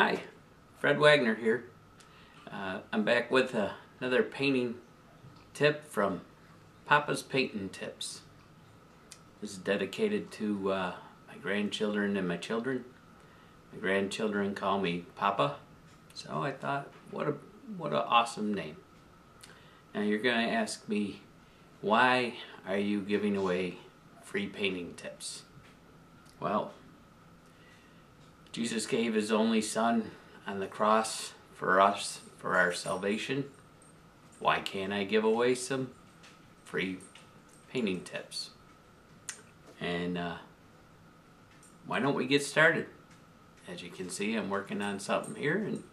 Hi, Fred Wagner here. Uh, I'm back with uh, another painting tip from Papa's Painting Tips. This is dedicated to uh, my grandchildren and my children. My grandchildren call me Papa, so I thought, what a what an awesome name. Now you're going to ask me, why are you giving away free painting tips? Well, Jesus gave his only son on the cross for us, for our salvation. Why can't I give away some free painting tips? And uh, why don't we get started? As you can see, I'm working on something here and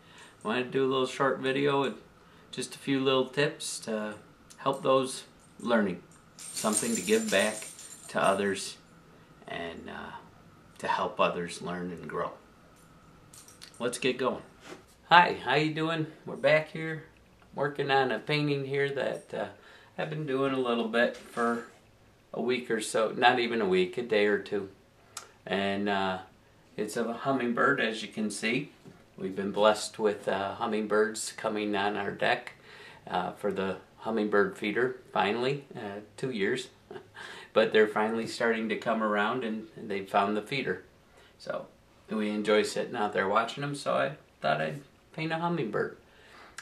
I want to do a little short video with just a few little tips to help those learning. Something to give back to others and uh, to help others learn and grow. Let's get going. Hi, how you doing? We're back here working on a painting here that uh, I've been doing a little bit for a week or so, not even a week, a day or two. And uh, it's of a hummingbird as you can see. We've been blessed with uh, hummingbirds coming on our deck uh, for the hummingbird feeder finally, uh, two years. but they're finally starting to come around and, and they found the feeder. So we enjoy sitting out there watching them, so I thought I'd paint a hummingbird.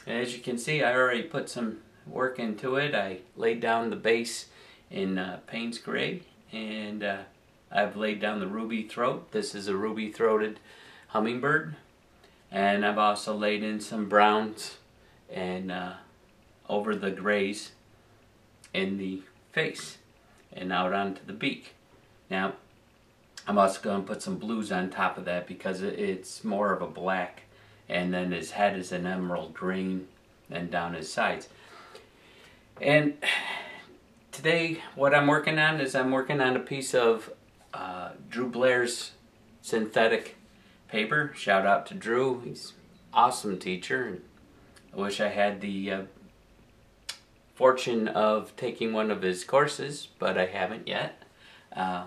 And as you can see, I already put some work into it. I laid down the base in uh, Payne's Gray, and uh, I've laid down the ruby throat. This is a ruby throated hummingbird. And I've also laid in some browns and uh, over the grays in the face and out onto the beak. Now, I'm also going to put some blues on top of that because it's more of a black and then his head is an emerald green and down his sides. And today what I'm working on is I'm working on a piece of uh, Drew Blair's synthetic paper. Shout out to Drew. He's awesome teacher. And I wish I had the uh, fortune of taking one of his courses, but I haven't yet. Uh,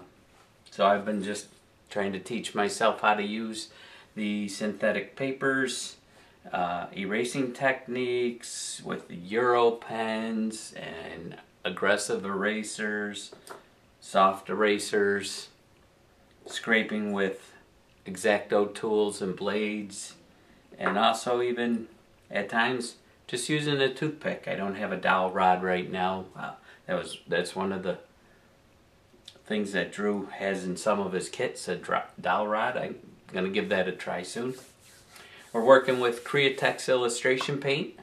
so I've been just trying to teach myself how to use the synthetic papers, uh, erasing techniques with the Euro pens and aggressive erasers, soft erasers, scraping with X-Acto tools and blades, and also even at times just using a toothpick. I don't have a dowel rod right now. Uh, that was that's one of the things that Drew has in some of his kits, a dowel rod. I'm gonna give that a try soon. We're working with Createx illustration paint,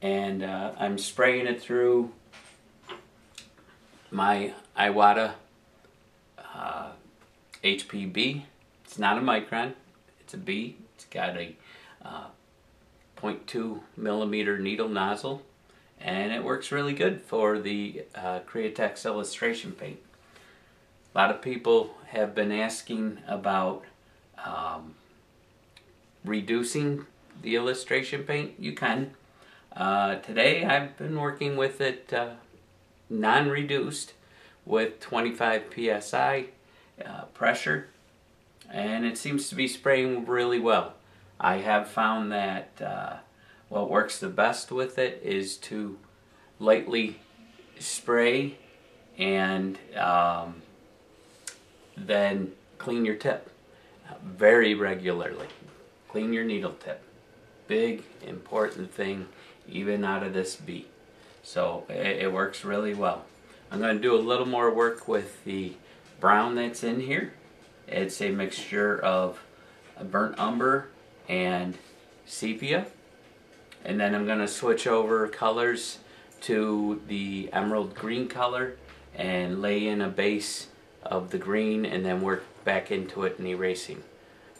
and uh, I'm spraying it through my Iwata uh, HPB it's not a micron, it's a B. It's got a uh, 0.2 millimeter needle nozzle and it works really good for the uh, Createx illustration paint. A lot of people have been asking about um, reducing the illustration paint. You can. Uh, today I've been working with it uh, non-reduced with 25 psi uh, pressure and it seems to be spraying really well. I have found that uh, what works the best with it is to lightly spray and um, then clean your tip very regularly. Clean your needle tip. Big important thing even out of this bee. So it, it works really well. I'm going to do a little more work with the brown that's in here it's a mixture of burnt umber and sepia. And then I'm going to switch over colors to the emerald green color and lay in a base of the green and then work back into it in erasing.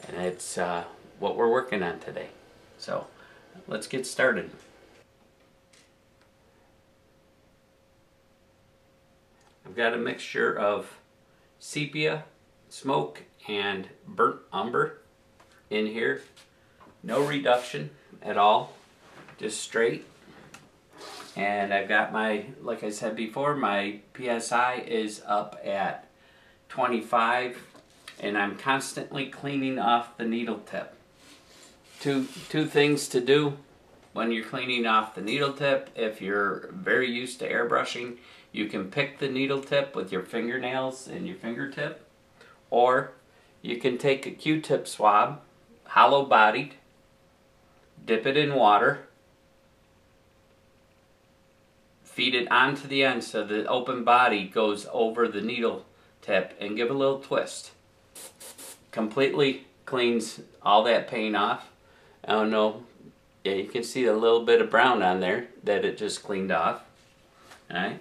And it's uh, what we're working on today. So let's get started. I've got a mixture of sepia smoke and burnt umber in here. No reduction at all, just straight. And I've got my, like I said before, my PSI is up at 25 and I'm constantly cleaning off the needle tip. two two things to do when you're cleaning off the needle tip. If you're very used to airbrushing, you can pick the needle tip with your fingernails and your fingertip, or you can take a Q-tip swab, hollow bodied, dip it in water, feed it onto the end so the open body goes over the needle tip and give a little twist. Completely cleans all that paint off. I don't know, yeah, you can see a little bit of brown on there that it just cleaned off. Alright,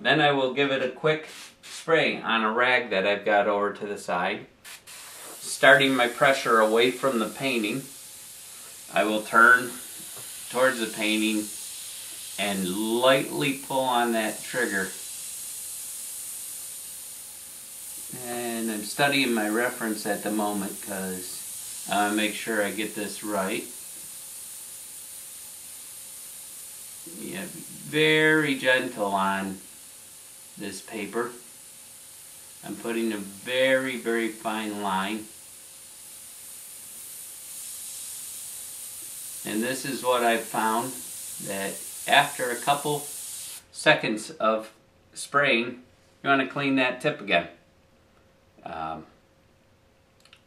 then I will give it a quick spray on a rag that I've got over to the side. Starting my pressure away from the painting, I will turn towards the painting and lightly pull on that trigger. And I'm studying my reference at the moment because I to make sure I get this right. Yeah, very gentle on this paper. I'm putting a very, very fine line. And this is what I've found that after a couple seconds of spraying, you want to clean that tip again. Um,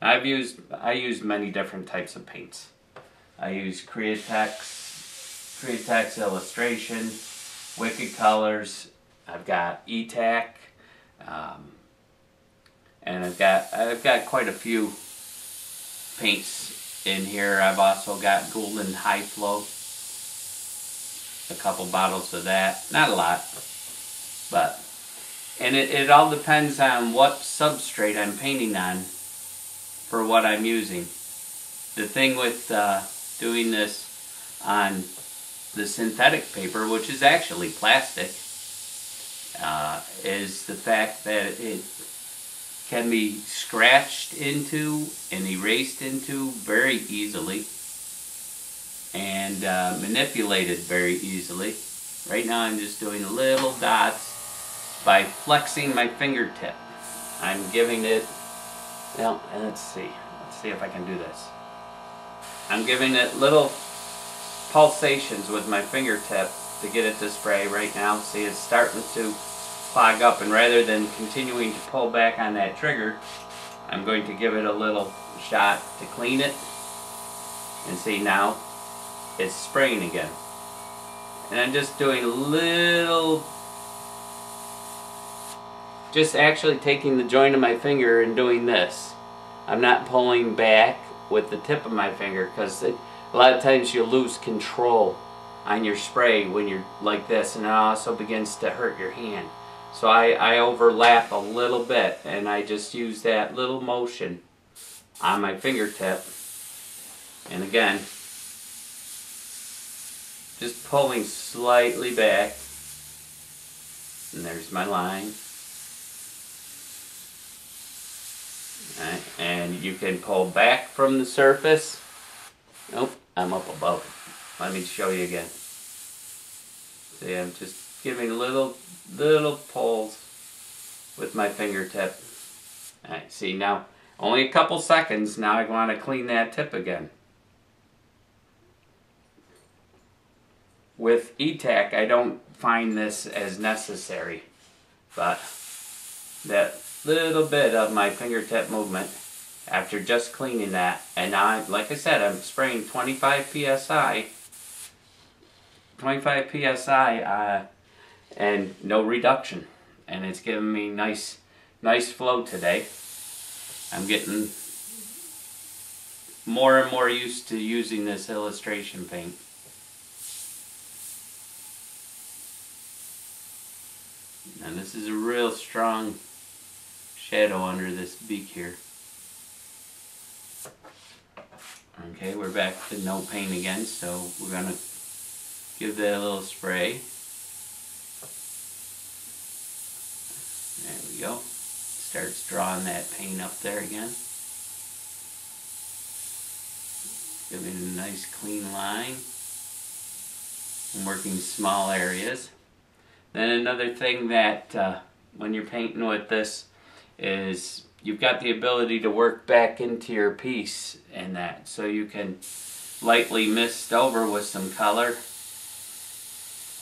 I've used, I use many different types of paints. I use Createx, Createx Illustration, Wicked Colors, I've got ETAC, um, and I've got, I've got quite a few paints in here. I've also got Golden High Flow, a couple bottles of that. Not a lot, but and it, it all depends on what substrate I'm painting on for what I'm using. The thing with uh, doing this on the synthetic paper, which is actually plastic, uh, is the fact that it can be scratched into and erased into very easily and uh, manipulated very easily. Right now I'm just doing little dots by flexing my fingertip. I'm giving it, well, let's see. Let's see if I can do this. I'm giving it little pulsations with my fingertip to get it to spray right now. See, it's starting to clog up, and rather than continuing to pull back on that trigger, I'm going to give it a little shot to clean it. And see now, it's spraying again. And I'm just doing a little, just actually taking the joint of my finger and doing this. I'm not pulling back with the tip of my finger because a lot of times you lose control on your spray when you're like this and it also begins to hurt your hand. So I, I overlap a little bit and I just use that little motion on my fingertip and again just pulling slightly back. And there's my line. Right, and you can pull back from the surface. Nope, I'm up above. Let me show you again. See, I'm just giving little, little pulls with my fingertip. Alright, see now, only a couple seconds, now I want to clean that tip again. With ETAC, I don't find this as necessary, but that little bit of my fingertip movement after just cleaning that, and now, I, like I said, I'm spraying 25 psi, 25 psi, uh, and no reduction, and it's giving me nice, nice flow today. I'm getting more and more used to using this illustration paint. And this is a real strong shadow under this beak here. Okay, we're back to no paint again, so we're going to give that a little spray. There we go. Starts drawing that paint up there again. Giving a nice clean line. I'm working small areas. Then another thing that uh, when you're painting with this is you've got the ability to work back into your piece and that so you can lightly mist over with some color.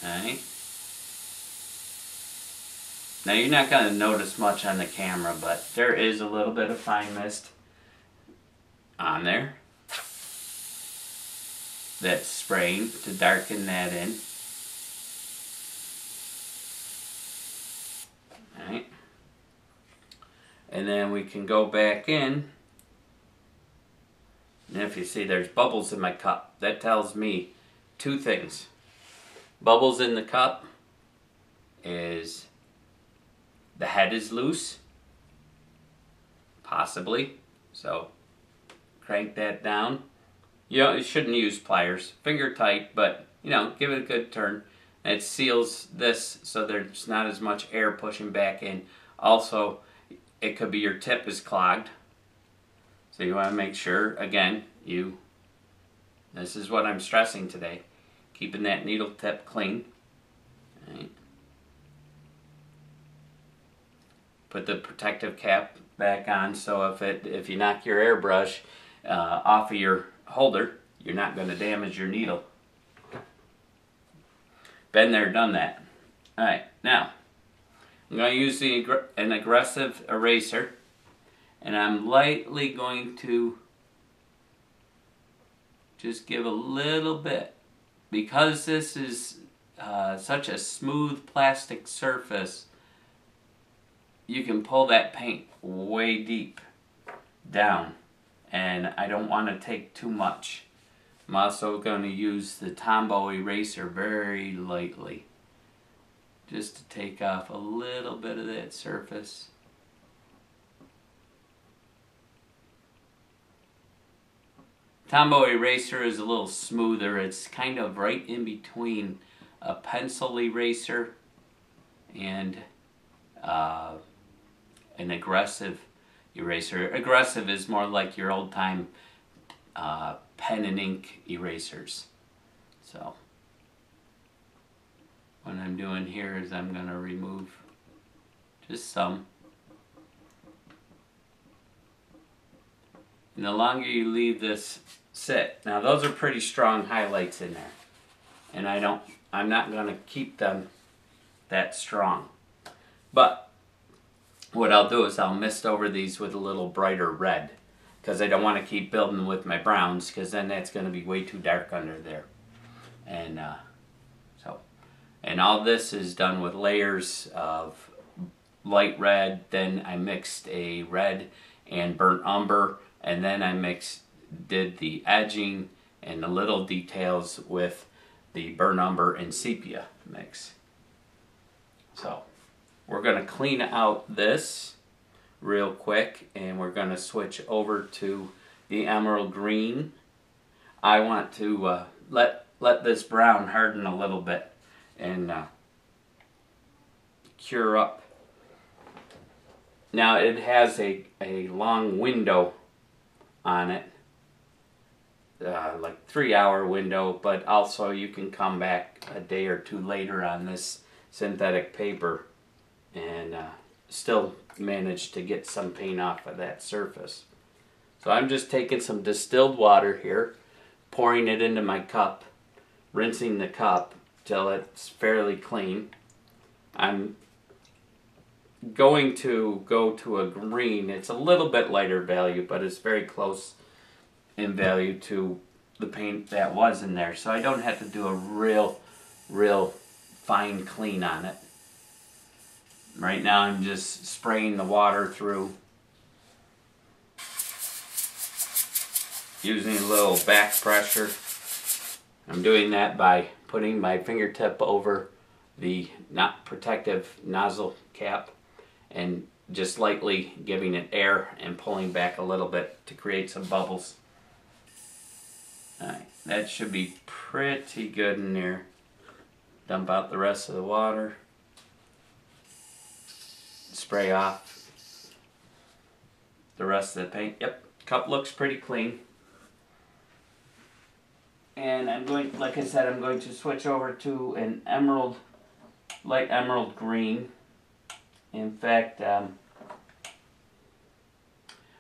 Alright. Now you're not going to notice much on the camera, but there is a little bit of fine mist on there that's spraying to darken that in. Alright. And then we can go back in. And if you see there's bubbles in my cup, that tells me two things. Bubbles in the cup is the head is loose, possibly. So crank that down. You know, you shouldn't use pliers, finger tight, but you know, give it a good turn. It seals this so there's not as much air pushing back in. Also, it could be your tip is clogged. So you want to make sure, again, you, this is what I'm stressing today, keeping that needle tip clean. Right. put the protective cap back on so if it if you knock your airbrush uh, off of your holder you're not going to damage your needle been there done that alright now I'm going to use the, an aggressive eraser and I'm lightly going to just give a little bit because this is uh, such a smooth plastic surface you can pull that paint way deep down and I don't want to take too much. I'm also going to use the Tombow eraser very lightly just to take off a little bit of that surface. Tombow eraser is a little smoother. It's kind of right in between a pencil eraser and uh, an aggressive eraser. Aggressive is more like your old time uh, pen and ink erasers. So what I'm doing here is I'm going to remove just some. And the longer you leave this sit, now those are pretty strong highlights in there. And I don't, I'm not going to keep them that strong. But what I'll do is I'll mist over these with a little brighter red because I don't want to keep building with my browns because then that's going to be way too dark under there. And uh, and all this is done with layers of light red, then I mixed a red and burnt umber, and then I mixed, did the edging and the little details with the burnt umber and sepia mix. So. We're going to clean out this real quick and we're going to switch over to the emerald green. I want to uh, let, let this brown harden a little bit and uh, cure up. Now it has a, a long window on it, uh, like three hour window, but also you can come back a day or two later on this synthetic paper and uh, still manage to get some paint off of that surface. So I'm just taking some distilled water here, pouring it into my cup, rinsing the cup till it's fairly clean. I'm going to go to a green. It's a little bit lighter value, but it's very close in value to the paint that was in there. So I don't have to do a real, real fine clean on it. Right now I'm just spraying the water through. Using a little back pressure. I'm doing that by putting my fingertip over the not protective nozzle cap and just lightly giving it air and pulling back a little bit to create some bubbles. Alright, that should be pretty good in there. Dump out the rest of the water spray off the rest of the paint. Yep, cup looks pretty clean. And I'm going, like I said, I'm going to switch over to an emerald, light emerald green. In fact, um,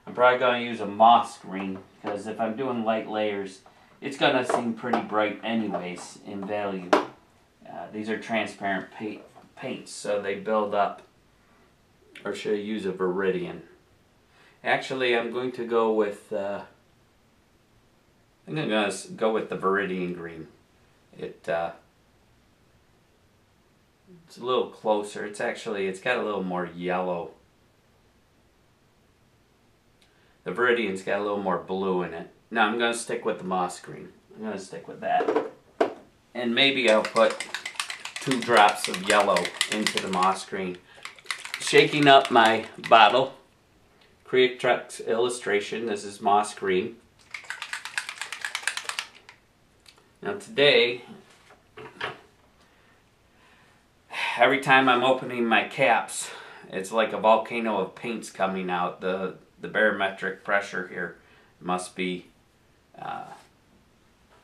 I'm probably going to use a moss green because if I'm doing light layers, it's gonna seem pretty bright anyways in value. Uh, these are transparent paint, paints, so they build up. Or should I use a Viridian? Actually, I'm going to go with. Uh, I'm gonna go with the Viridian green. It uh, it's a little closer. It's actually it's got a little more yellow. The Viridian's got a little more blue in it. Now I'm gonna stick with the moss green. I'm gonna stick with that. And maybe I'll put two drops of yellow into the moss green. Shaking up my bottle. Createx illustration. This is moss green. Now today, every time I'm opening my caps, it's like a volcano of paints coming out. The, the barometric pressure here must be uh,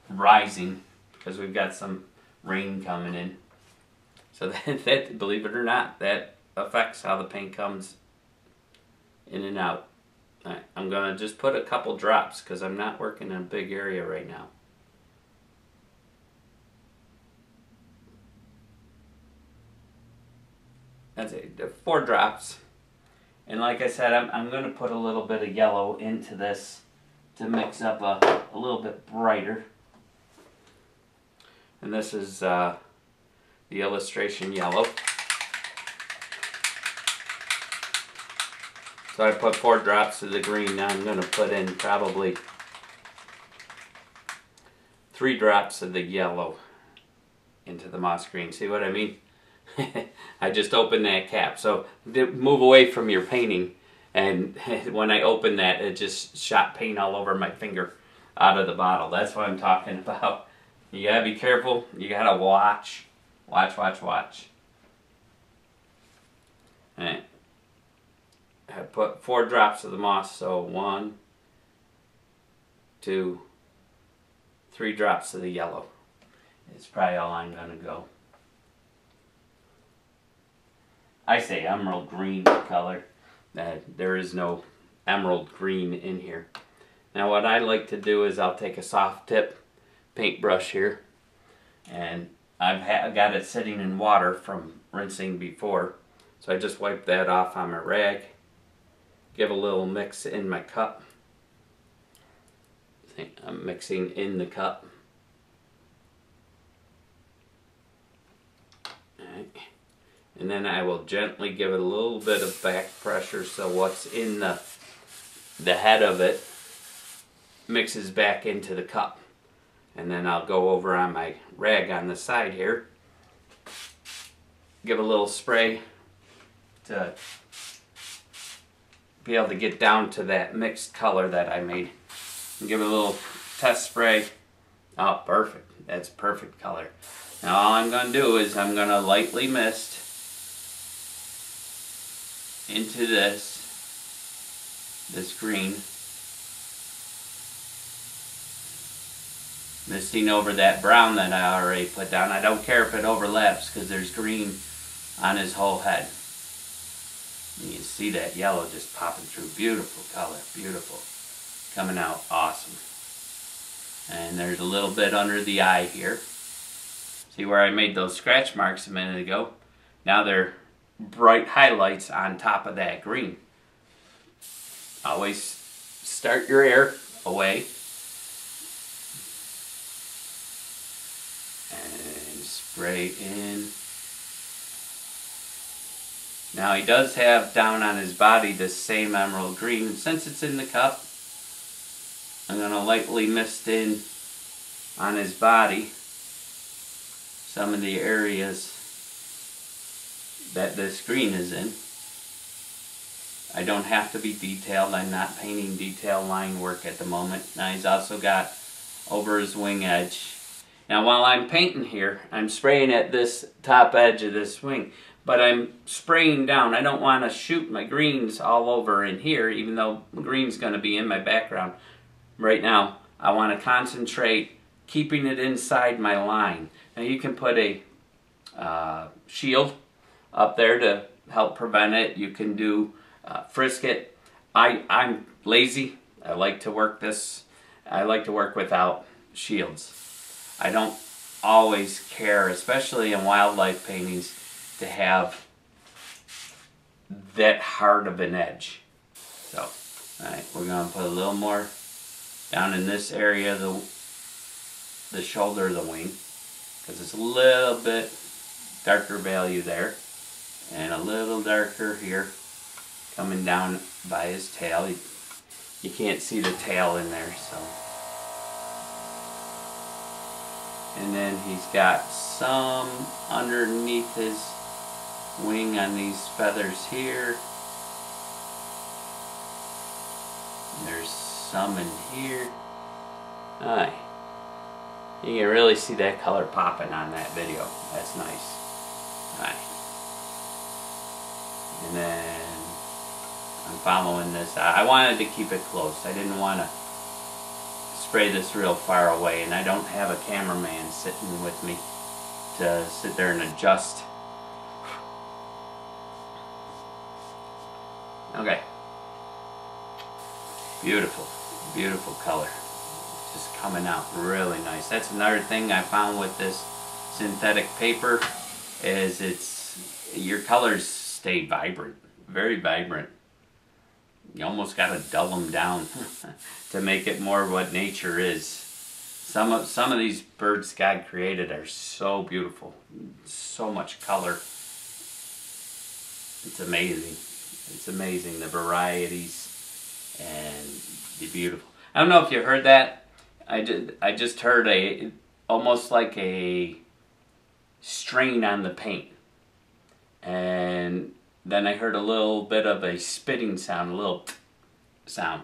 rising because we've got some rain coming in. So that, that, believe it or not, that affects how the paint comes in and out. Right, I'm going to just put a couple drops because I'm not working in a big area right now. That's it, four drops. And like I said, I'm, I'm going to put a little bit of yellow into this to mix up a, a little bit brighter. And this is uh, the illustration yellow. So I put four drops of the green. Now I'm going to put in probably three drops of the yellow into the moss green. See what I mean? I just opened that cap. So move away from your painting. And when I opened that, it just shot paint all over my finger out of the bottle. That's what I'm talking about. You gotta be careful. You gotta watch. Watch, watch, watch. Alright. I put four drops of the moss, so one, two, three drops of the yellow. It's probably all I'm gonna go. I say emerald green color. Uh, there is no emerald green in here. Now what I like to do is I'll take a soft tip paintbrush here and I've got it sitting in water from rinsing before. So I just wipe that off on my rag. Give a little mix in my cup. I'm mixing in the cup. And then I will gently give it a little bit of back pressure so what's in the the head of it mixes back into the cup. And then I'll go over on my rag on the side here give a little spray to be able to get down to that mixed color that I made. And give it a little test spray. Oh perfect. That's perfect color. Now all I'm going to do is I'm going to lightly mist into this, this green. Misting over that brown that I already put down. I don't care if it overlaps because there's green on his whole head. And you see that yellow just popping through. Beautiful color, beautiful. Coming out awesome. And there's a little bit under the eye here. See where I made those scratch marks a minute ago? Now they're bright highlights on top of that green. Always start your air away. And spray in. Now he does have down on his body the same emerald green. Since it's in the cup, I'm going to lightly mist in on his body some of the areas that the screen is in. I don't have to be detailed. I'm not painting detail line work at the moment. Now he's also got over his wing edge. Now while I'm painting here, I'm spraying at this top edge of this wing. But I'm spraying down. I don't want to shoot my greens all over in here, even though green's going to be in my background. Right now, I want to concentrate keeping it inside my line. Now you can put a uh, shield up there to help prevent it. You can do uh, frisket. I, I'm lazy. I like to work this. I like to work without shields. I don't always care, especially in wildlife paintings, to have that hard of an edge. So, alright, we're going to put a little more down in this area the, the shoulder of the wing because it's a little bit darker value there and a little darker here coming down by his tail. You, you can't see the tail in there so and then he's got some underneath his wing on these feathers here. There's some in here. Aye. You can really see that color popping on that video. That's nice. Aye. And then I'm following this. I wanted to keep it close. I didn't want to spray this real far away and I don't have a cameraman sitting with me to sit there and adjust. Okay. Beautiful, beautiful color. Just coming out really nice. That's another thing I found with this synthetic paper is it's your colors vibrant, very vibrant you almost got to dull them down to make it more what nature is. Some of some of these birds God created are so beautiful, so much color. It's amazing. It's amazing the varieties and the beautiful. I don't know if you heard that. I did. I just heard a almost like a strain on the paint, and then I heard a little bit of a spitting sound, a little sound.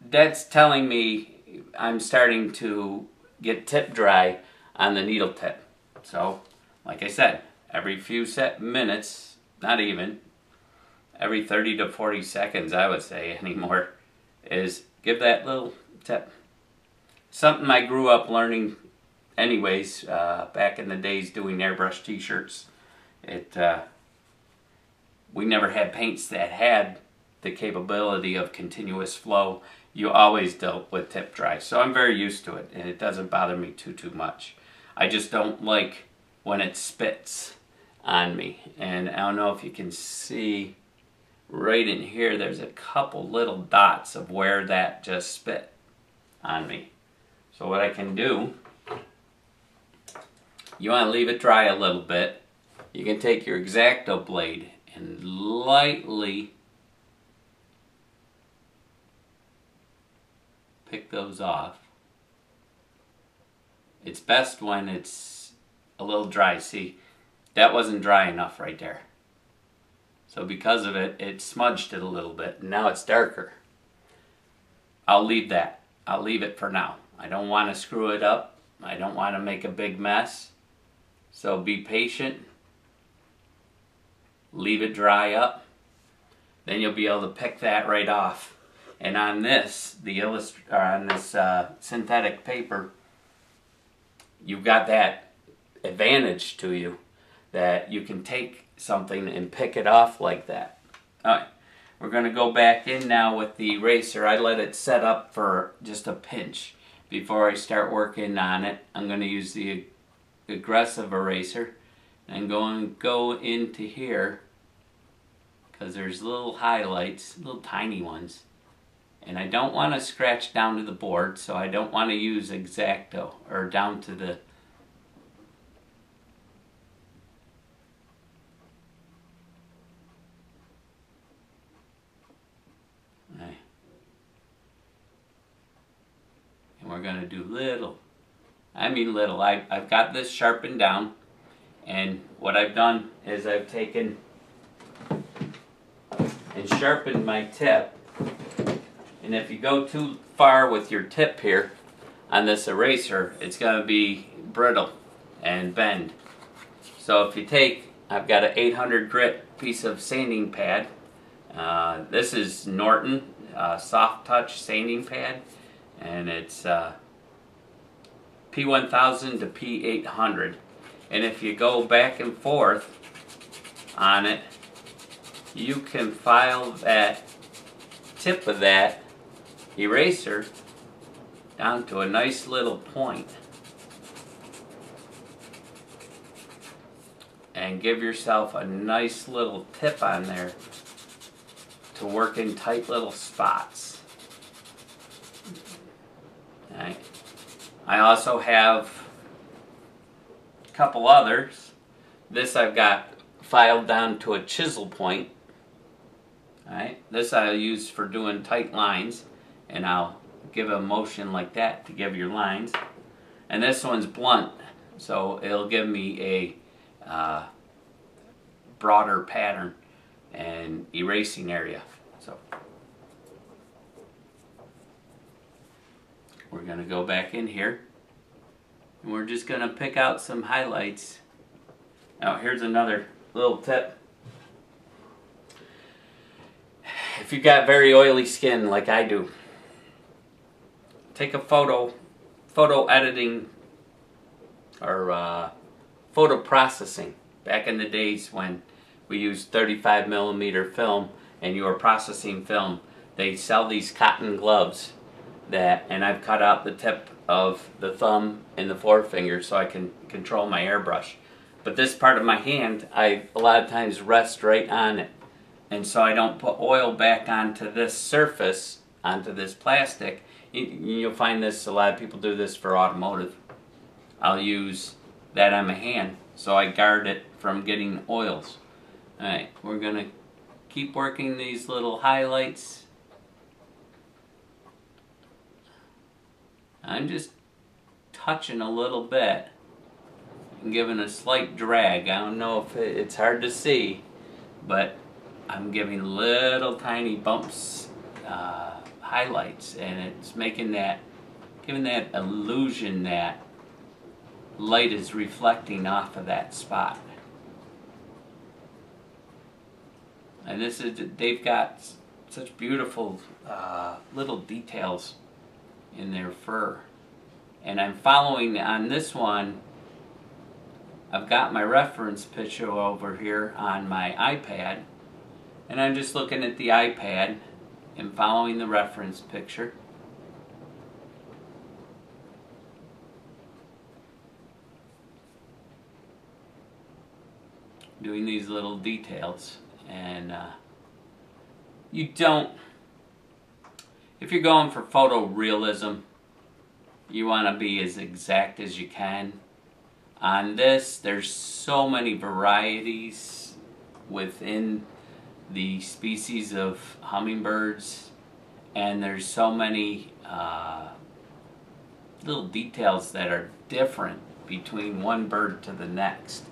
That's telling me I'm starting to get tip dry on the needle tip. So, like I said, every few set minutes, not even, every 30 to 40 seconds I would say anymore, is give that little tip. Something I grew up learning anyways, uh, back in the days doing airbrush t-shirts. It, uh, we never had paints that had the capability of continuous flow. You always dealt with tip dry. So I'm very used to it and it doesn't bother me too, too much. I just don't like when it spits on me. And I don't know if you can see right in here, there's a couple little dots of where that just spit on me. So what I can do, you want to leave it dry a little bit. You can take your X-Acto blade and lightly pick those off. It's best when it's a little dry. See, that wasn't dry enough right there. So because of it, it smudged it a little bit. And now it's darker. I'll leave that. I'll leave it for now. I don't want to screw it up. I don't want to make a big mess. So be patient leave it dry up, then you'll be able to pick that right off. And on this, the or on this uh, synthetic paper, you've got that advantage to you that you can take something and pick it off like that. All right, we're going to go back in now with the eraser. I let it set up for just a pinch before I start working on it. I'm going to use the aggressive eraser and going to go into here because there's little highlights, little tiny ones. And I don't want to scratch down to the board, so I don't want to use X-Acto, or down to the And we're going to do little, I mean little, I, I've got this sharpened down, and what I've done is I've taken and sharpen my tip. And if you go too far with your tip here on this eraser, it's going to be brittle and bend. So if you take, I've got an 800 grit piece of sanding pad. Uh, this is Norton uh, Soft Touch sanding pad and it's uh, P1000 to P800 and if you go back and forth on it you can file that tip of that eraser down to a nice little. And give yourself a nice little tip on there to work in tight little spots. Right. I also have a couple others. This I've got filed down to a chisel point. Alright, this I'll use for doing tight lines and I'll give a motion like that to give your lines. And this one's blunt, so it'll give me a uh, broader pattern and erasing area. So we're going to go back in here and we're just going to pick out some highlights. Now here's another little tip. If you've got very oily skin like I do, take a photo, photo editing or uh, photo processing. Back in the days when we used 35 millimeter film and you were processing film they sell these cotton gloves that and I've cut out the tip of the thumb and the forefinger so I can control my airbrush. But this part of my hand I a lot of times rest right on it and so I don't put oil back onto this surface onto this plastic you'll find this a lot of people do this for automotive I'll use that on my hand so I guard it from getting oils. Alright, we're going to keep working these little highlights. I'm just touching a little bit and giving a slight drag. I don't know if it, it's hard to see, but I'm giving little tiny bumps, uh, highlights, and it's making that, giving that illusion that light is reflecting off of that spot. And this is, they've got such beautiful uh, little details in their fur. And I'm following on this one, I've got my reference picture over here on my iPad. And I'm just looking at the iPad and following the reference picture. doing these little details and uh, you don't if you're going for photorealism you want to be as exact as you can on this there's so many varieties within the species of hummingbirds and there's so many uh, little details that are different between one bird to the next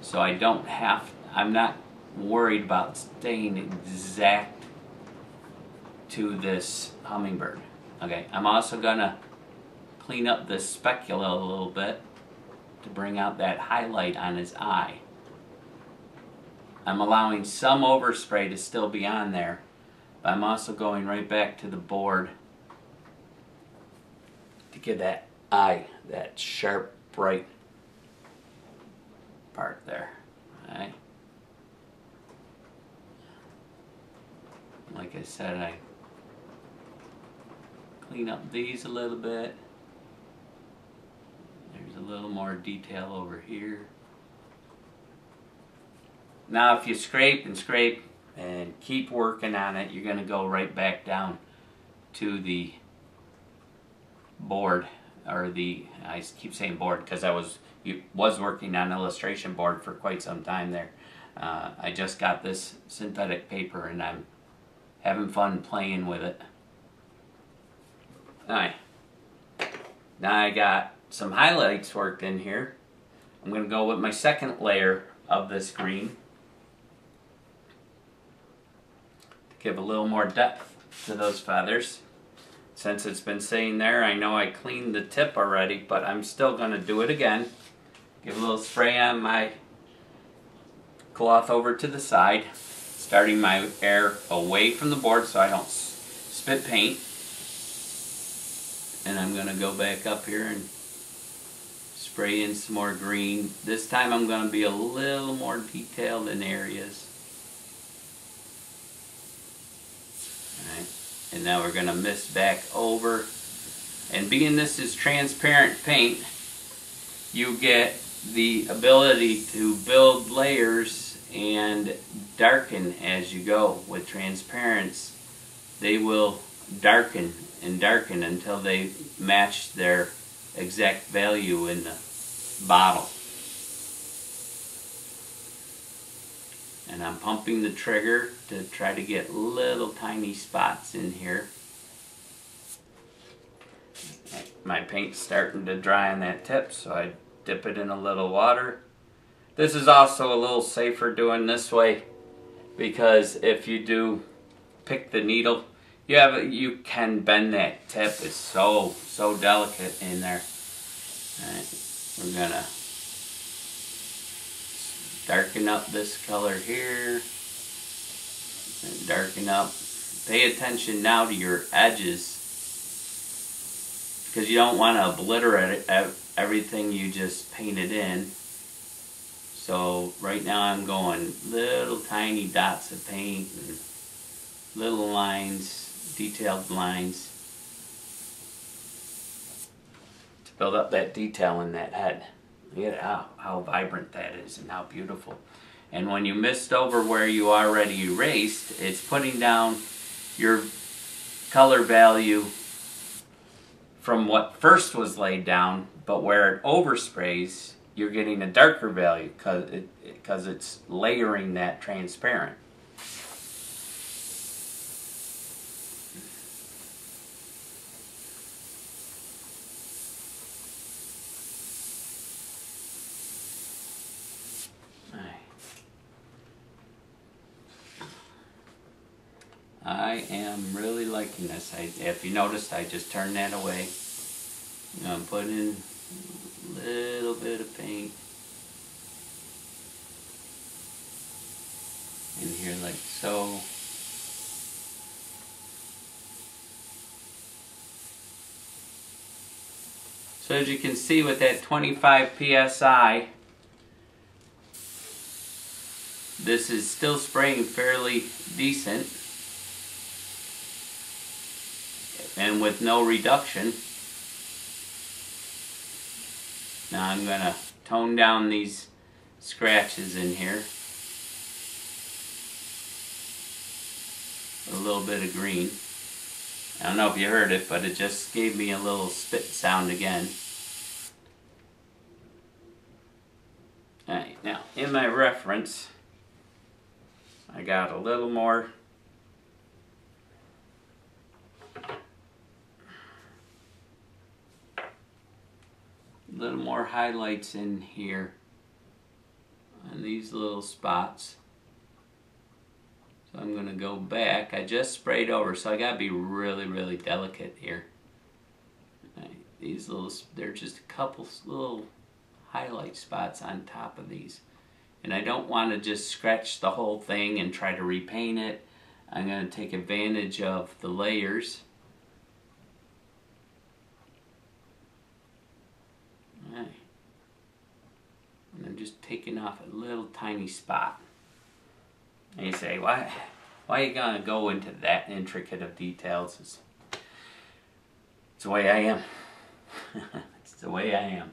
so I don't have, I'm not worried about staying exact to this hummingbird. Okay, I'm also gonna clean up this specula a little bit to bring out that highlight on his eye. I'm allowing some overspray to still be on there, but I'm also going right back to the board to give that eye that sharp, bright part there. Right? Like I said, I clean up these a little bit. There's a little more detail over here. Now if you scrape and scrape and keep working on it, you're going to go right back down to the board or the I keep saying board because I was was working on an illustration board for quite some time there. Uh, I just got this synthetic paper and I'm having fun playing with it. Alright, now I got some highlights worked in here. I'm going to go with my second layer of this green to give a little more depth to those feathers. Since it's been sitting there, I know I cleaned the tip already, but I'm still going to do it again. Give a little spray on my cloth over to the side, starting my air away from the board so I don't spit paint. And I'm going to go back up here and spray in some more green. This time I'm going to be a little more detailed in areas. And now we're going to mist back over And being this is transparent paint, you get the ability to build layers and darken as you go. With transparents, they will darken and darken until they match their exact value in the bottle. And I'm pumping the trigger to try to get little tiny spots in here. My paint's starting to dry on that tip, so I dip it in a little water. This is also a little safer doing this way because if you do pick the needle, you have you can bend that tip. It's so so delicate in there. All right, we're gonna darken up this color here and darken up. Pay attention now to your edges because you don't want to obliterate everything you just painted in. So right now I'm going little tiny dots of paint and little lines, detailed lines to build up that detail in that head. Look at how, how vibrant that is and how beautiful. And when you mist over where you already erased, it's putting down your color value from what first was laid down, but where it oversprays, you're getting a darker value because it, it's layering that transparent. I am really liking this. I, if you noticed, I just turned that away. I'm putting in a little bit of paint in here like so. So as you can see with that 25 psi, this is still spraying fairly decent. And with no reduction. Now I'm going to tone down these scratches in here. A little bit of green. I don't know if you heard it, but it just gave me a little spit sound again. Alright, now in my reference, I got a little more little more highlights in here on these little spots. So I'm going to go back. I just sprayed over, so I got to be really, really delicate here. These little, they're just a couple little highlight spots on top of these. And I don't want to just scratch the whole thing and try to repaint it. I'm going to take advantage of the layers And I'm just taking off a little tiny spot. And you say, why, why are you going to go into that intricate of details? It's, it's the way I am. it's the way I am.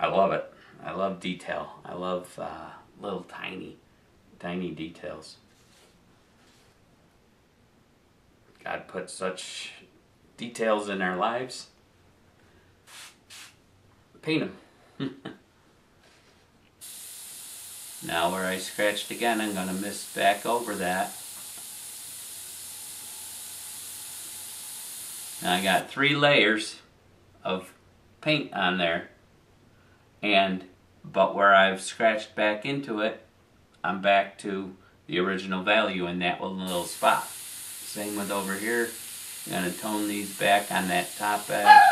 I love it. I love detail. I love uh, little tiny, tiny details. God put such details in our lives. Paint them. Now where I scratched again, I'm going to mist back over that. Now I got three layers of paint on there. And, but where I've scratched back into it, I'm back to the original value in that one little spot. Same with over here. I'm going to tone these back on that top edge.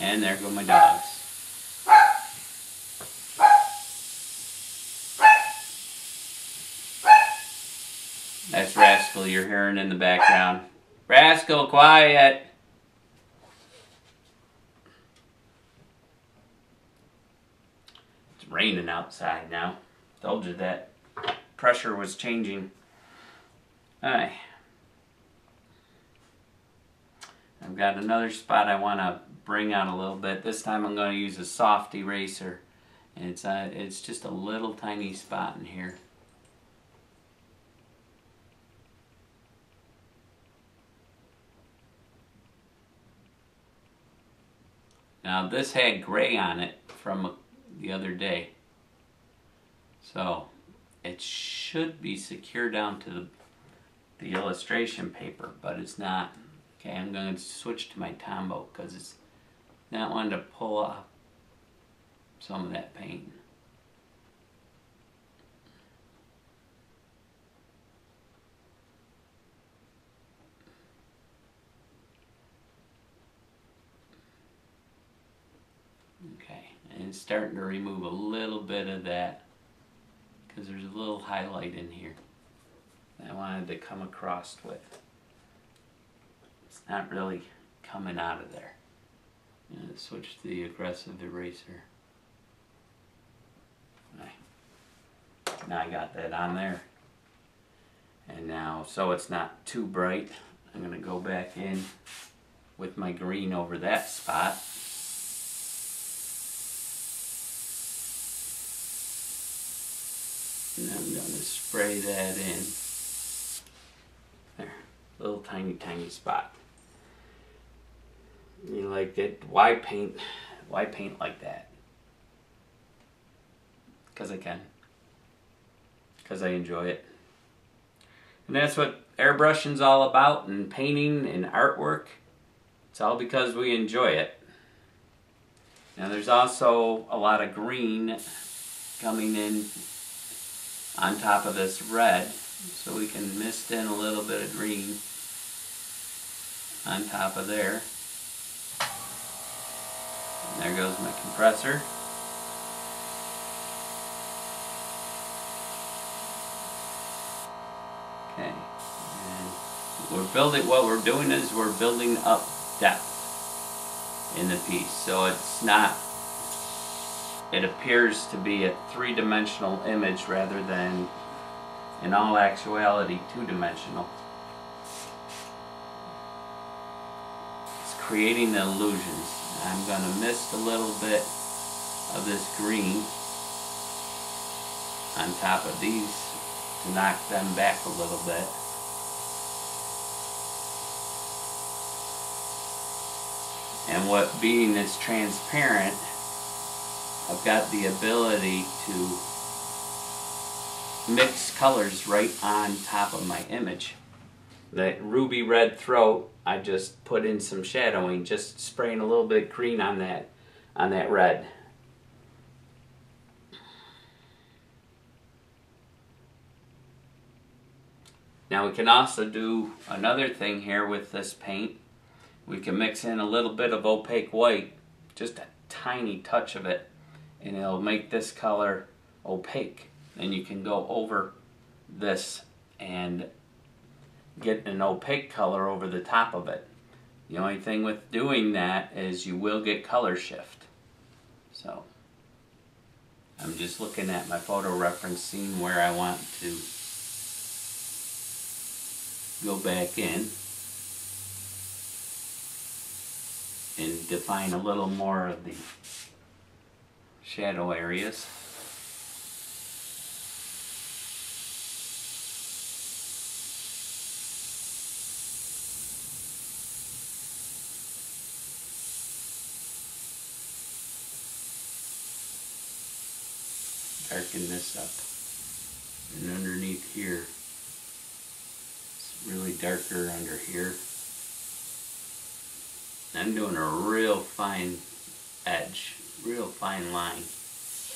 And there go my dogs. Rascal you're hearing in the background. Rascal, quiet! It's raining outside now. Told you that pressure was changing. Alright. I've got another spot I want to bring out a little bit. This time I'm going to use a soft eraser. And it's, uh, it's just a little tiny spot in here. Now this had gray on it from the other day. So it should be secure down to the, the illustration paper, but it's not. Okay, I'm going to switch to my Tombow because it's not wanting to pull off some of that paint. Okay, and starting to remove a little bit of that because there's a little highlight in here that I wanted to come across with. It's not really coming out of there. And switch to the aggressive eraser. Now I got that on there. And now, so it's not too bright, I'm going to go back in with my green over that spot. And I'm going to spray that in. There, little tiny, tiny spot. You like it? Why paint? Why paint like that? Because I can. Because I enjoy it. And that's what airbrushing's all about, and painting and artwork. It's all because we enjoy it. Now there's also a lot of green coming in on top of this red, so we can mist in a little bit of green on top of there. And there goes my compressor. Okay, and we're building, what we're doing is we're building up depth in the piece. So it's not, it appears to be a three-dimensional image rather than, in all actuality, two-dimensional. It's creating the illusions. I'm going to mist a little bit of this green on top of these to knock them back a little bit. And what being it's transparent, I've got the ability to mix colors right on top of my image. That ruby red throat, I just put in some shadowing, just spraying a little bit green on that on that red. Now we can also do another thing here with this paint. We can mix in a little bit of opaque white, just a tiny touch of it, and it'll make this color opaque. And you can go over this and get an opaque color over the top of it. The only thing with doing that is you will get color shift. So I'm just looking at my photo reference seeing where I want to go back in and define a little more of the shadow areas. darken this up. And underneath here it's really darker under here. I'm doing a real fine edge real fine line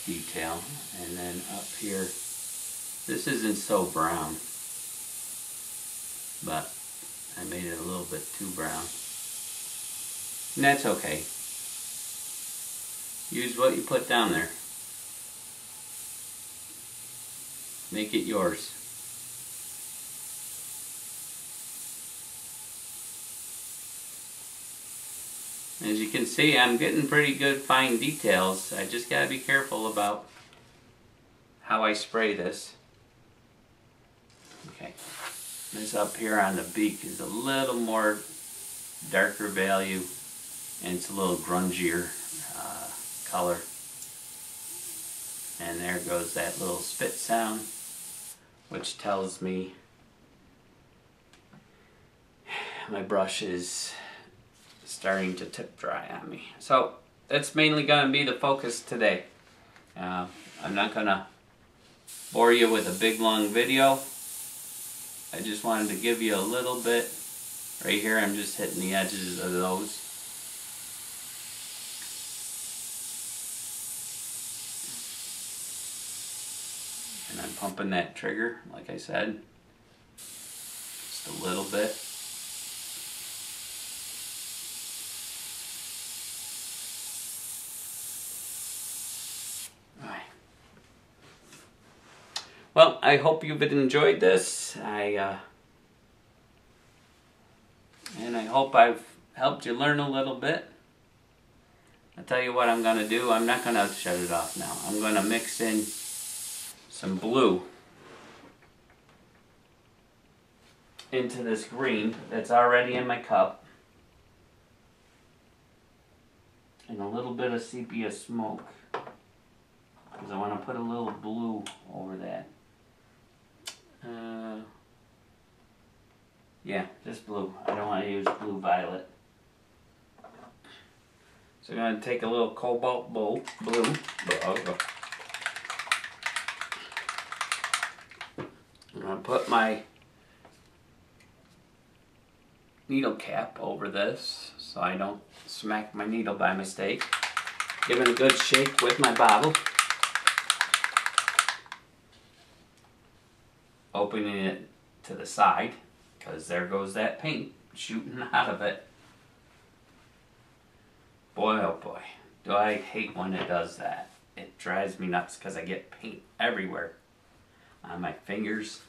detail. And then up here this isn't so brown but I made it a little bit too brown. And that's okay. Use what you put down there. Make it yours. As you can see, I'm getting pretty good fine details. I just got to be careful about how I spray this. Okay, this up here on the beak is a little more darker value and it's a little grungier uh, color. And there goes that little spit sound, which tells me my brush is starting to tip dry on me. So that's mainly going to be the focus today. Uh, I'm not going to bore you with a big long video. I just wanted to give you a little bit. Right here I'm just hitting the edges of those. And I'm pumping that trigger, like I said, just a little bit. Well, I hope you've enjoyed this. I uh, and I hope I've helped you learn a little bit. I'll tell you what I'm going to do. I'm not going to shut it off now. I'm going to mix in some blue into this green that's already in my cup. And a little bit of sepia smoke. Because I want to put a little blue over that. Uh, yeah, just blue. I don't want to use blue violet. So I'm going to take a little cobalt blue. blue. I'm going to put my needle cap over this so I don't smack my needle by mistake. Give it a good shake with my bottle. opening it to the side because there goes that paint shooting out of it. Boy, oh boy, do I hate when it does that. It drives me nuts because I get paint everywhere on my fingers.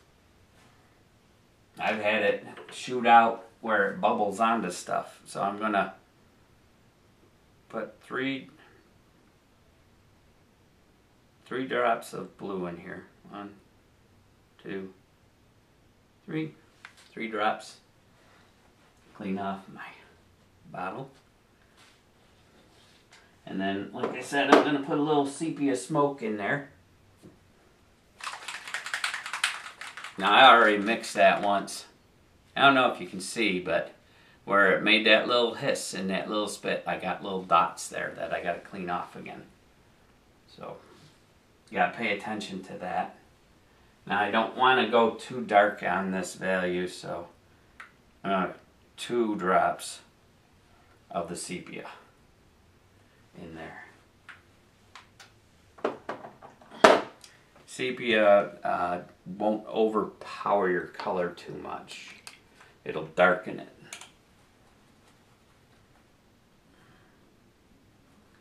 I've had it shoot out where it bubbles onto stuff. So I'm going to put three three drops of blue in here. One, two, three, three drops. Clean off my bottle. And then, like I said, I'm going to put a little sepia smoke in there. Now, I already mixed that once. I don't know if you can see, but where it made that little hiss and that little spit, I got little dots there that I got to clean off again. So, you got to pay attention to that. Now I don't want to go too dark on this value, so uh, two drops of the sepia in there. Sepia uh, won't overpower your color too much. It'll darken it.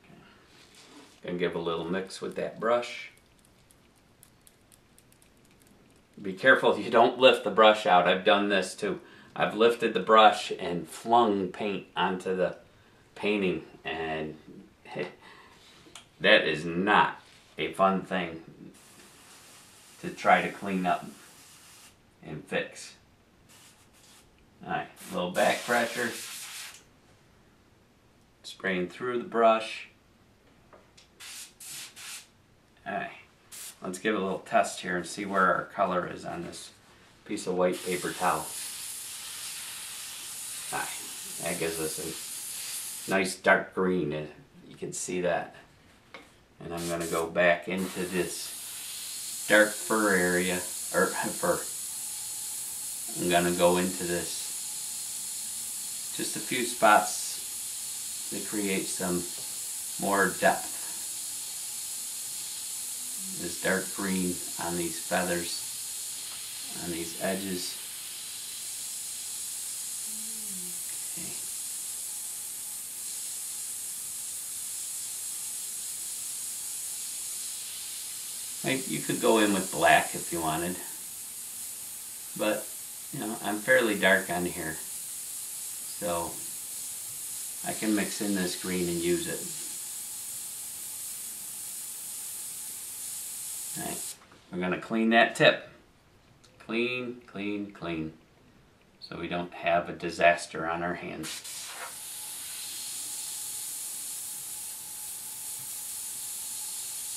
Okay. Gonna give a little mix with that brush. Be careful you don't lift the brush out. I've done this too. I've lifted the brush and flung paint onto the painting and that is not a fun thing to try to clean up and fix. Alright, a little back pressure. Spraying through the brush. Alright. Let's give a little test here and see where our color is on this piece of white paper towel. Ah, that gives us a nice dark green. You can see that. And I'm going to go back into this dark fur area, or fur. I'm going to go into this just a few spots to create some more depth this dark green on these feathers, on these edges. You could go in with black if you wanted, but you know I'm fairly dark on here, so I can mix in this green and use it. Right. We're going to clean that tip. Clean, clean, clean. so we don't have a disaster on our hands.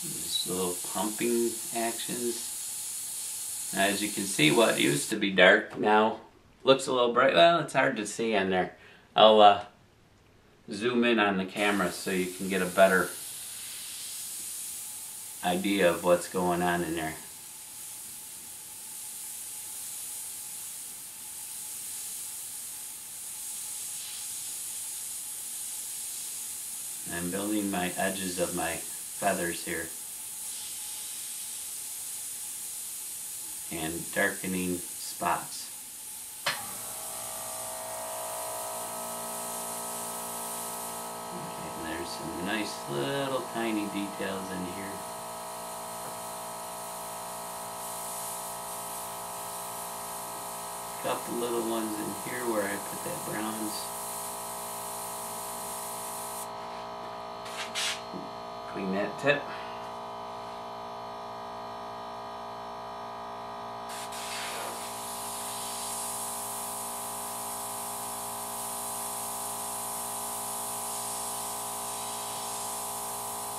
These little pumping actions. Now, as you can see, what used to be dark now looks a little bright. Well, it's hard to see on there. I'll uh, zoom in on the camera so you can get a better idea of what's going on in there. I'm building my edges of my feathers here. And darkening spots. Okay, and there's some nice little tiny details in here. Couple little ones in here where I put that bronze. Clean that tip.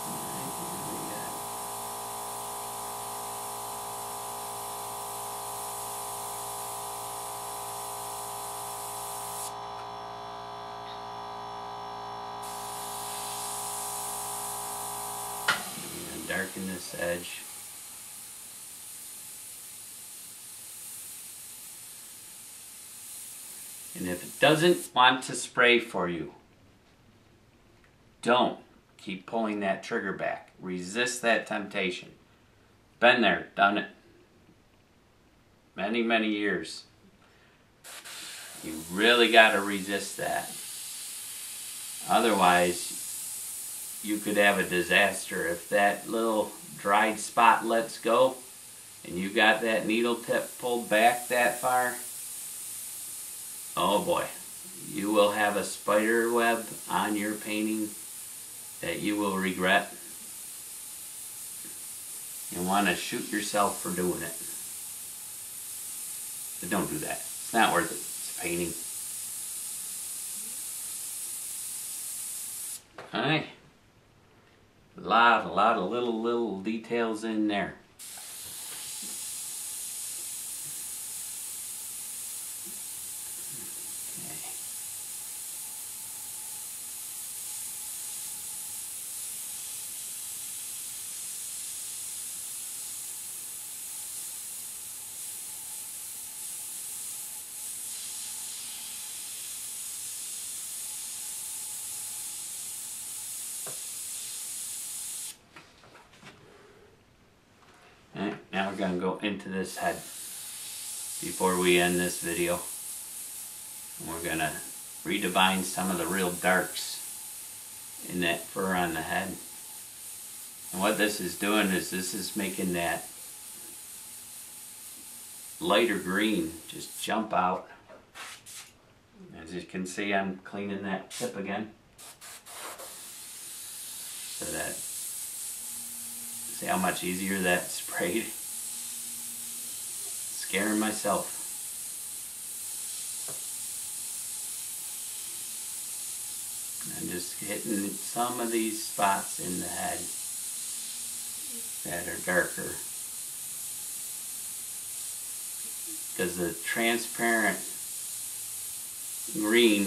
Alright, what do we got? And darken this edge. And if it doesn't want to spray for you, don't keep pulling that trigger back. Resist that temptation. Been there, done it. Many, many years. You really got to resist that. Otherwise, you could have a disaster if that little dried spot lets go and you got that needle tip pulled back that far. Oh boy, you will have a spider web on your painting that you will regret and want to shoot yourself for doing it. But don't do that. It's not worth it. It's a painting. Alright. Lot, a lot of little, little details in there. Okay. Alright, now we're gonna go into this head before we end this video. We're gonna redefine some of the real darks in that fur on the head. And what this is doing is this is making that lighter green just jump out. As you can see, I'm cleaning that tip again. So that See how much easier that sprayed? Scaring myself. I'm just hitting some of these spots in the head that are darker. Because the transparent green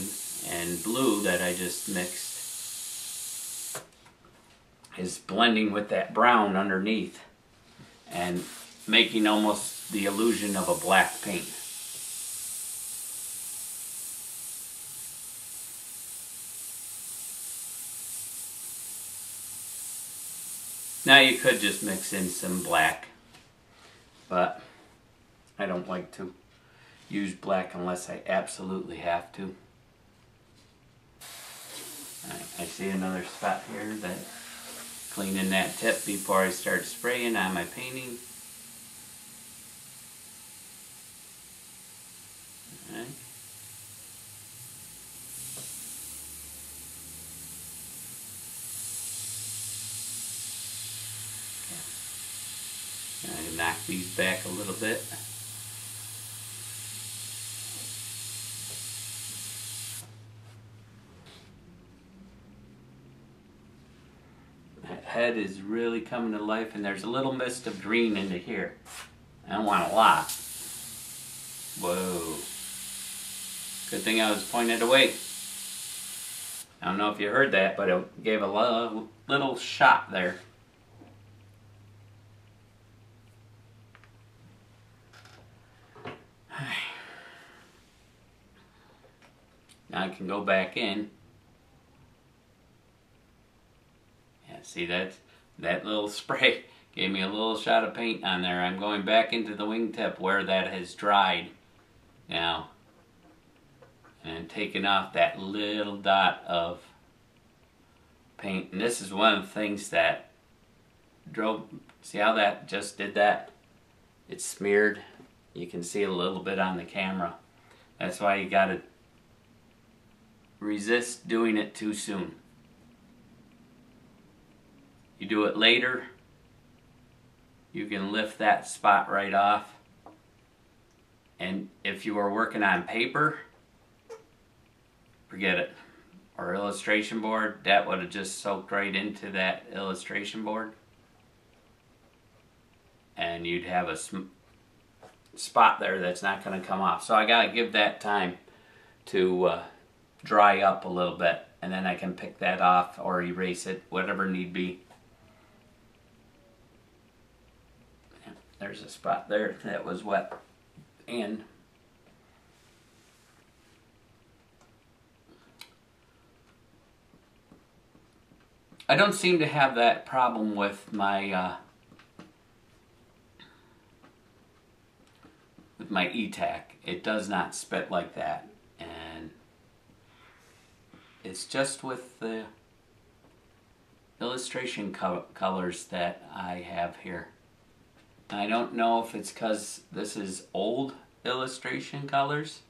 and blue that I just mixed is blending with that brown underneath and making almost the illusion of a black paint. Now you could just mix in some black, but I don't like to use black unless I absolutely have to. I see another spot here that cleaning that tip before I start spraying on my painting. little bit. That head is really coming to life and there's a little mist of green into here. I don't want a lot. Whoa. Good thing I was pointed away. I don't know if you heard that, but it gave a little shot there. Now I can go back in. Yeah, see that that little spray gave me a little shot of paint on there. I'm going back into the wingtip where that has dried now and taking off that little dot of paint. And this is one of the things that drove, see how that just did that? It smeared. You can see a little bit on the camera. That's why you gotta resist doing it too soon. You do it later, you can lift that spot right off. And if you are working on paper, forget it. Or illustration board, that would have just soaked right into that illustration board. And you'd have a spot there that's not going to come off. So I got to give that time to uh, dry up a little bit and then I can pick that off or erase it, whatever need be. There's a spot there that was wet and I don't seem to have that problem with my uh, with my ETAC. It does not spit like that and it's just with the illustration co colors that I have here. I don't know if it's because this is old illustration colors.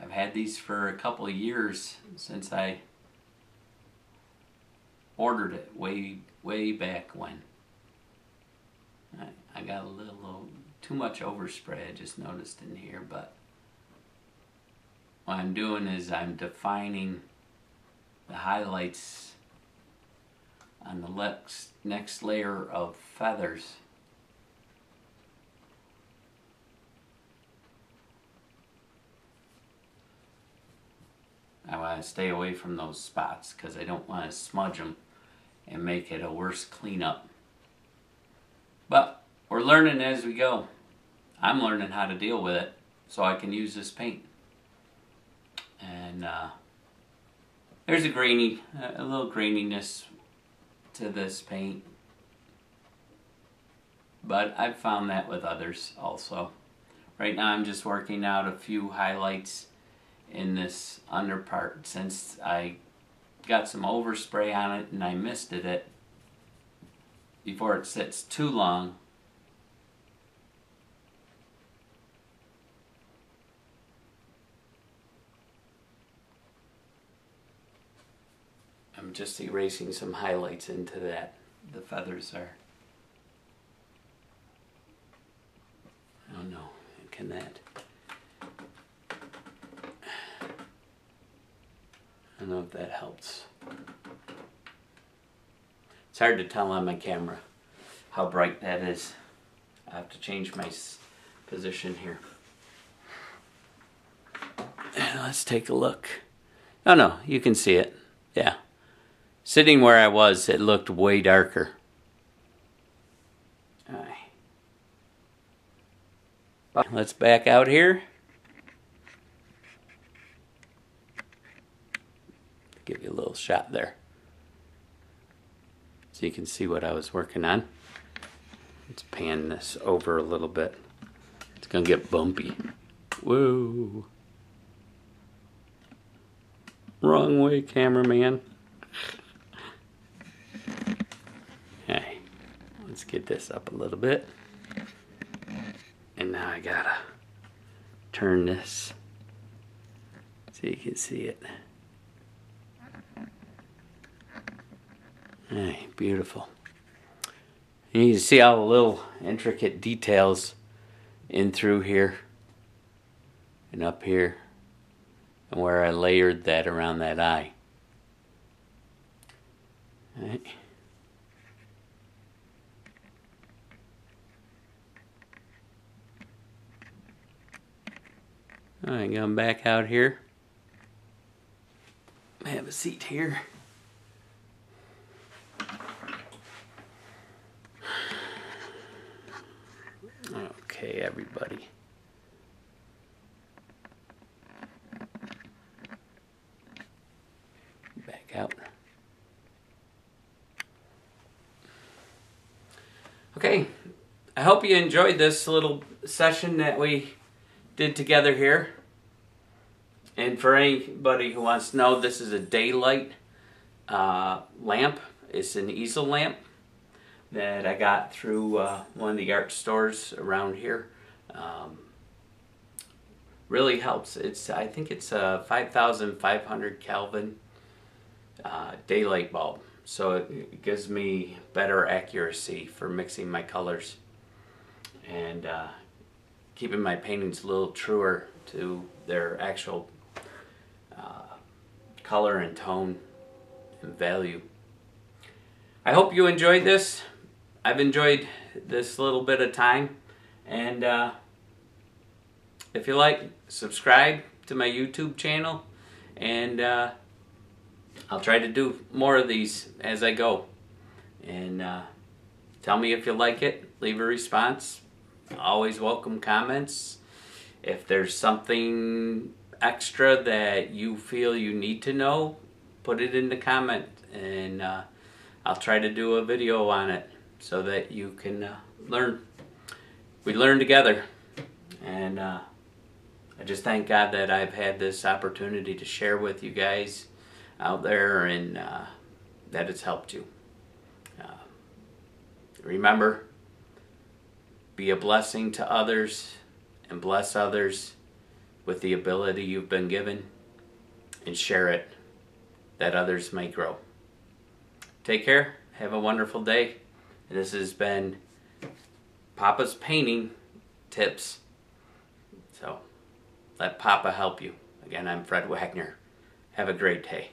I've had these for a couple of years since I ordered it way way back when. I, I got a little too much overspray I just noticed in here but what I'm doing is I'm defining the highlights on the next, next layer of feathers. I want to stay away from those spots because I don't want to smudge them and make it a worse cleanup. But we're learning as we go. I'm learning how to deal with it so I can use this paint. And uh, there's a grainy, uh, a little graininess to this paint. But I've found that with others also. Right now I'm just working out a few highlights in this under part since I got some overspray on it and I misted it before it sits too long I'm just erasing some highlights into that. The feathers are. Oh no, can that? I don't know if that helps. It's hard to tell on my camera how bright that is. I have to change my position here. Let's take a look. Oh no, you can see it. Yeah. Sitting where I was, it looked way darker. Let's back out here. Give you a little shot there. So you can see what I was working on. Let's pan this over a little bit. It's gonna get bumpy. Whoa. Wrong way, cameraman. Let's get this up a little bit. And now I gotta turn this so you can see it. Hey, beautiful. You can see all the little intricate details in through here and up here and where I layered that around that eye. All right. Alright, going back out here. Have a seat here. Okay, everybody. Back out. Okay, I hope you enjoyed this little session that we did together here. And for anybody who wants to know, this is a daylight uh, lamp. It's an easel lamp that I got through uh, one of the art stores around here. Um, really helps. It's I think it's a 5,500 Kelvin uh, daylight bulb, so it gives me better accuracy for mixing my colors and uh, keeping my paintings a little truer to their actual uh, color and tone and value. I hope you enjoyed this. I've enjoyed this little bit of time. And uh, if you like subscribe to my YouTube channel. And uh, I'll try to do more of these as I go. And uh, tell me if you like it. Leave a response always welcome comments if there's something extra that you feel you need to know put it in the comment and uh, I'll try to do a video on it so that you can uh, learn. We learn together. And uh, I just thank God that I've had this opportunity to share with you guys out there and uh, that it's helped you. Uh, remember, be a blessing to others and bless others with the ability you've been given and share it that others may grow. Take care. Have a wonderful day. This has been Papa's painting tips. So let Papa help you. Again, I'm Fred Wagner. Have a great day.